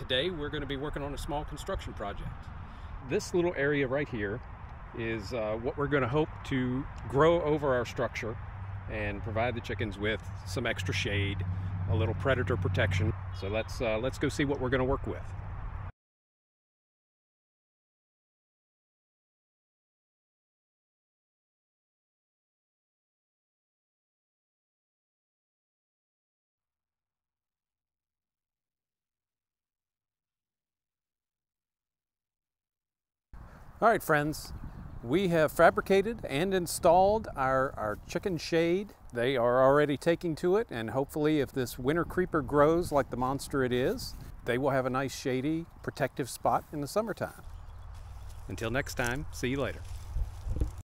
today we're going to be working on a small construction project. This little area right here is uh, what we're going to hope to grow over our structure and provide the chickens with some extra shade, a little predator protection. So let's uh, let's go see what we're going to work with. All right, friends, we have fabricated and installed our, our chicken shade. They are already taking to it, and hopefully, if this winter creeper grows like the monster it is, they will have a nice shady, protective spot in the summertime. Until next time, see you later.